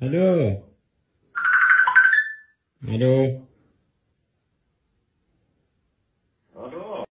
alo alo